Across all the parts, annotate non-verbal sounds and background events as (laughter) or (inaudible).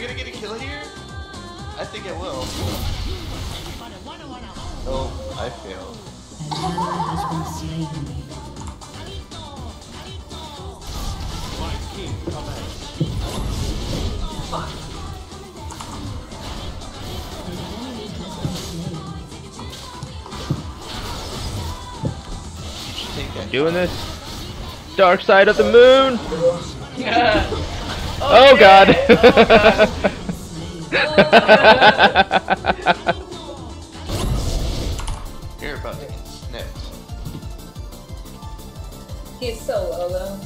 we gonna get a kill here? I think it will. Oh, I failed. An ally has been slain. An enemy has been slain. You should take that. Doing this. Dark side of the moon. Oh, oh, (laughs) oh god. Here, buddy. Next. He's so low though.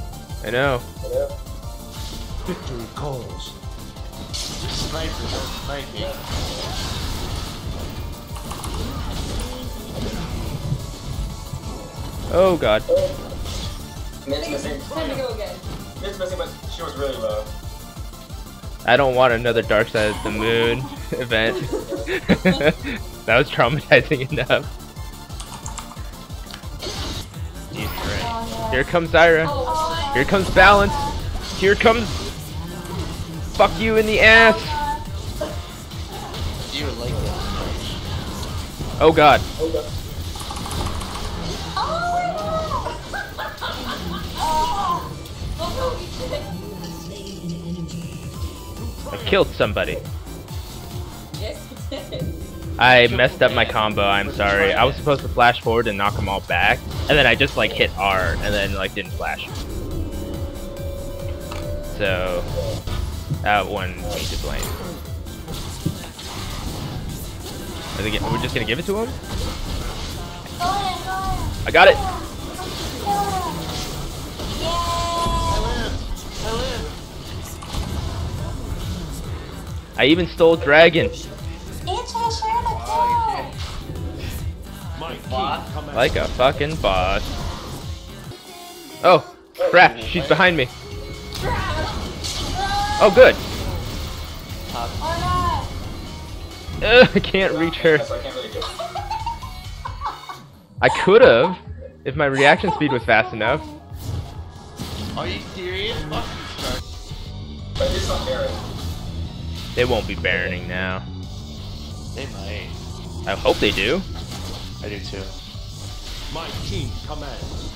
I know. Victory calls. Just snipers are sniping. Oh god. Mid's missing. Time to go again. Mid's missing, but she was really low. I don't want another Dark Side of the Moon (laughs) event. (laughs) that was traumatizing (laughs) enough. Here comes Zyra. Here comes Balance. Here comes. Fuck you in the ass. You would like it. Oh god. Killed somebody. Yes, did. I messed up my combo. I'm sorry. I was supposed to flash forward and knock them all back, and then I just like hit R and then like didn't flash. So that one me to blame. Are they get, we're just gonna give it to him? I got it. I even stole dragon. Like a fucking boss. Oh, crap, she's behind me. Oh, good. Ugh, I can't reach her. I can't really do it. I could have, if my reaction speed was fast enough. Are you serious? They won't be baroning now. They might. I hope they do. I do too. My king commands.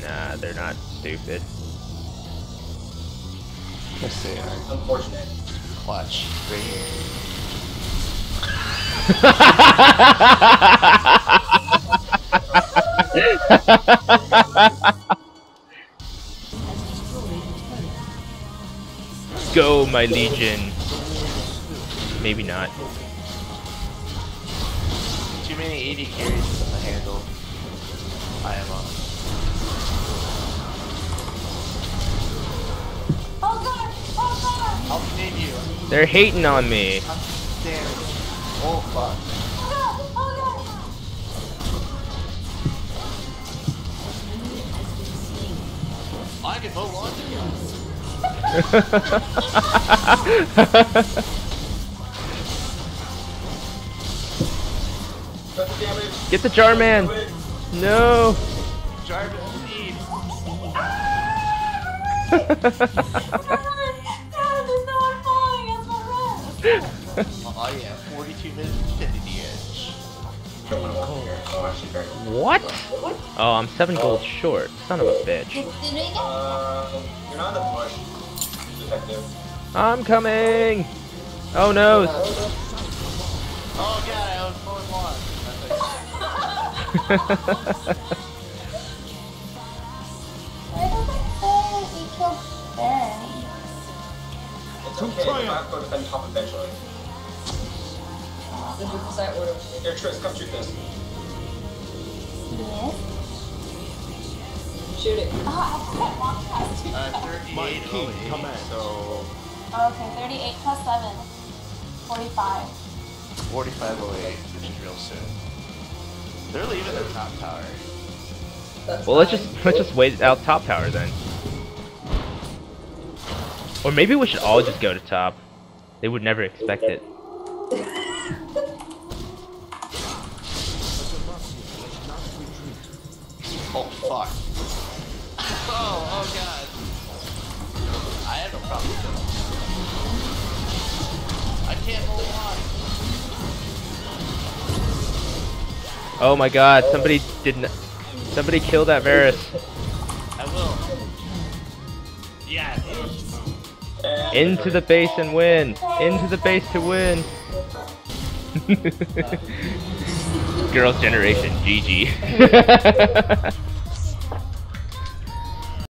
Nah, they're not stupid. Yes, they are. Unfortunate. Watch. Right here. (laughs) (laughs) my legion. Maybe not. Too many AD carries to handle. I am on. Oh god! Oh god! I'll name you. They're hating on me. Damn. Oh fuck. I can hold on to you. Cut the damage. Get the jar man. No. Jarvis speed. Oh yeah, 42 minutes infinity edge. Don't want to walk here. Actually, Baron. what? Oh, I'm seven gold short. Son of a bitch. Uh, you're not the bush. Detective. I'm coming. Oh no. Oh god, I was going one. It's okay. I'm not to defend top eventually. The side order. Here, Tris, come shoot this. Shoot it. (laughs) Uh, My 38 king OA, commands. so Okay, 38 plus 7. 45. 45 08, which is real soon. They're leaving their top tower. That's Well, let's fine. just let's just wait out top tower then. Or maybe we should all just go to top. They would never expect it. Oh fuck. God. I have no problem with can't hold on. Oh my god, somebody didn't. Somebody kill that Varus. I will. Yes. Into the base and win. Into the base to win. (laughs) (laughs) Girls' generation, GG. (laughs)